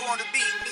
go on the beat.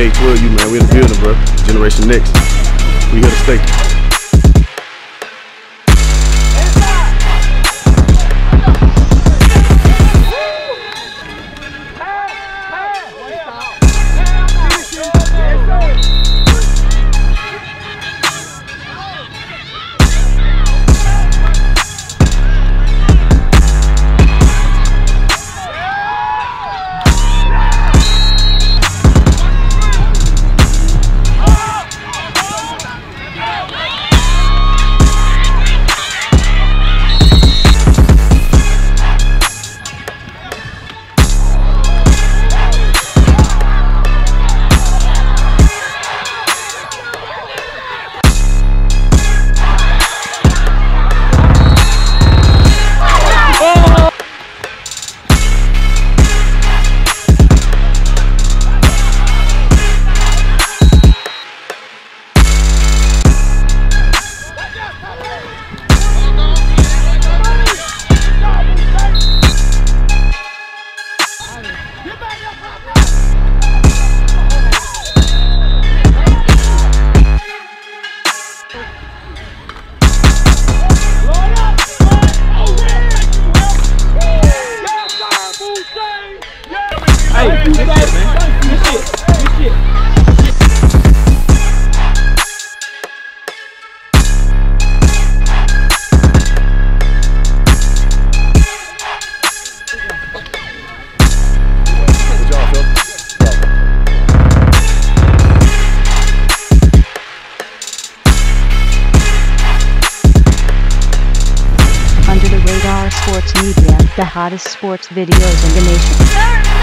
GH Will, you man. We in the building, bro. Generation Nexxt. We here to stay. Radar Sports Media, the hottest sports videos in the nation.